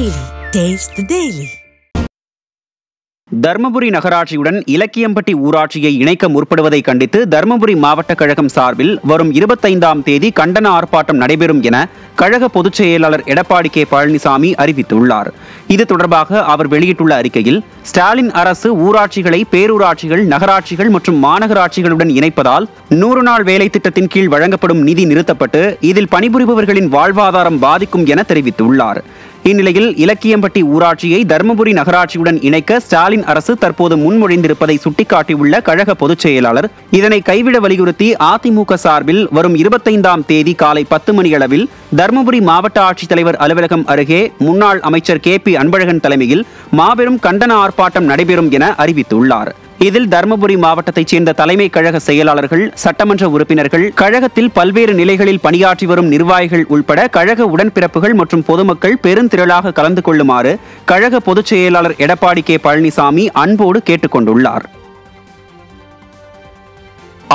Daily taste daily Dharmapuri நகராட்சியுடன் இலக்கியம்பட்டி ஊராட்சியை இணைக்க முற்படுவதை கண்டித்து தர்மபுரி மாவட்ட கழகம் சார்பில் வரும் இருபத்தைந்தாம் தேதி கண்டன ஆர்ப்பாட்டம் நடைபெறும் என கழக பொதுச் செயலாளர் எடப்பாடி கே பழனிசாமி அறிவித்துள்ளார். இது தொடர்பாக அவர் வெளியிட்டுள்ள அறிக்கையில் ஸ்டாலின் அரசு ஊராட்சிகளை பேரூராட்சிகள் நகராட்சிகள் மற்றும் மாநகராட்சிகளுடன் இணைப்பதால் நூறு நாள் வேலை திட்டத்தின் கீழ் வழங்கப்படும் நிதி நிறுத்தப்பட்டு இதில் பணிபுரிபவர்களின் வாழ்வாதாரம் பாதிக்கும் என தெரிவித்துள்ளார். இந்நிலையில் இலக்கியம்பட்டி ஊராட்சியை தருமபுரி நகராட்சியுடன் இணைக்க ஸ்டாலின் அரசு தற்போது முன்மொழிந்திருப்பதை சுட்டிக்காட்டியுள்ள கழக பொதுச் செயலாளர். இதனை கைவிட வலியுறுத்தி அதிமுக சார்பில் வரும் இருபத்தைந்தாம் தேதி காலை பத்து மணியளவில் தருமபுரி மாவட்ட ஆட்சித்தலைவர் அலுவலகம் அருகே முன்னாள் அமைச்சர் கே பி அன்பழகன் தலைமையில் மாபெரும் கண்டன ஆர்ப்பாட்டம் நடைபெறும் என அறிவித்துள்ளார். இதில் தருமபுரி மாவட்டத்தைச் சேர்ந்த தலைமை கழக செயலாளர்கள் சட்டமன்ற உறுப்பினர்கள் கழகத்தில் பல்வேறு நிலைகளில் பணியாற்றி வரும் நிர்வாகிகள் உள்பட கழக உடன்பிறப்புகள் மற்றும் பொதுமக்கள் பெருந்திரளாக கலந்து கொள்ளுமாறு கழக பொதுச் செயலாளர் எடப்பாடி கே பழனிசாமி அன்போடு கேட்டுக்கொண்டுள்ளார்.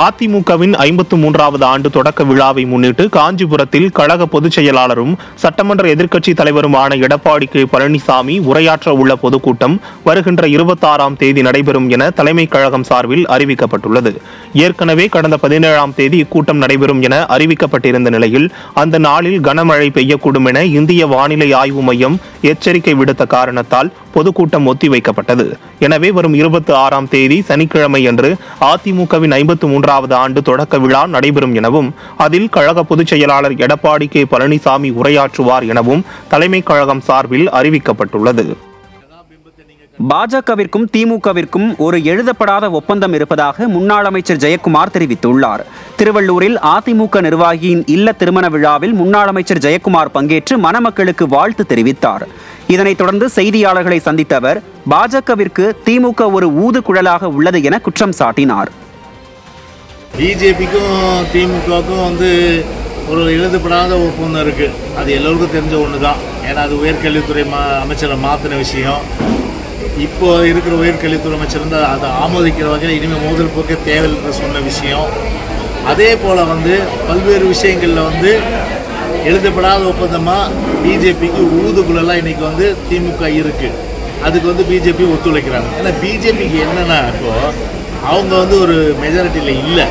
அதிமுகவின் ஐம்பத்து மூன்றாவது ஆண்டு தொடக்க விழாவை முன்னிட்டு காஞ்சிபுரத்தில் கழக பொதுச் செயலாளரும் சட்டமன்ற எதிர்க்கட்சி தலைவருமான எடப்பாடி கே. பழனிசாமி உரையாற்ற உள்ள பொதுக்கூட்டம் வருகின்ற இருபத்தாறாம் தேதி நடைபெறும் என தலைமை கழகம் சார்பில் அறிவிக்கப்பட்டுள்ளது. ஏற்கனவே கடந்த பதினேழாம் தேதி இக்கூட்டம் நடைபெறும் என அறிவிக்கப்பட்டிருந்த நிலையில் அந்த நாளில் கனமழை பெய்யக்கூடும் என இந்திய வானிலை ஆய்வு மையம் எச்சரிக்கை விடுத்த காரணத்தால் பொதுக்கூட்டம் ஒத்திவைக்கப்பட்டது. எனவே வரும் இருபத்தி ஆறாம் தேதி சனிக்கிழமை அன்று அதிமுகவின் ஐம்பத்து மூன்று மூன்றாவது ஆண்டு தொடக்க விழா நடைபெறும் எனவும் அதில் கழக பொதுச் செயலாளர் எடப்பாடி கே. பழனிசாமி உரையாற்றுவார் எனவும் தலைமை கழகம் சார்பில் அறிவிக்கப்பட்டுள்ளது. பாஜகவிற்கும் திமுகவிற்கும் ஒரு எழுதப்படாத ஒப்பந்தம் இருப்பதாக முன்னாள் அமைச்சர் ஜெயக்குமார் தெரிவித்துள்ளார். திருவள்ளூரில் அதிமுக நிர்வாகியின் இல்ல திருமண விழாவில் முன்னாள் அமைச்சர் ஜெயக்குமார் பங்கேற்று மணமக்களுக்கு வாழ்த்து தெரிவித்தார். இதனைத் தொடர்ந்து செய்தியாளர்களை சந்தித்த அவர் பாஜகவிற்கு திமுக ஒரு ஊதுகுழலாக உள்ளது என குற்றம் சாட்டினார். பிஜேபிக்கும் திமுகவுக்கும் வந்து ஒரு எழுதப்படாத ஒப்பந்தம் இருக்குது அது எல்லோருக்கும் தெரிஞ்ச ஒன்று தான் ஏன்னா அது உயர்கல்வித்துறை மா அமைச்சரை மாற்றின விஷயம். இப்போ இருக்கிற உயர்கல்வித்துறை அமைச்சர் வந்து அதை ஆமோதிக்கிற வகையில் இனிமேல் மோதல் போக்க தேவையில்லை சொன்ன விஷயம். அதே போல் வந்து பல்வேறு விஷயங்களில் வந்து எழுதப்படாத ஒப்பந்தமாக பிஜேபிக்கு ஊதுகுழலாம் இன்றைக்கி வந்து திமுக இருக்குது அதுக்கு வந்து பிஜேபி ஒத்துழைக்கிறாங்க. ஏன்னா பிஜேபிக்கு என்னென்னா இப்போது அவங்க வந்து ஒரு மெஜாரிட்டியில் இல்லை.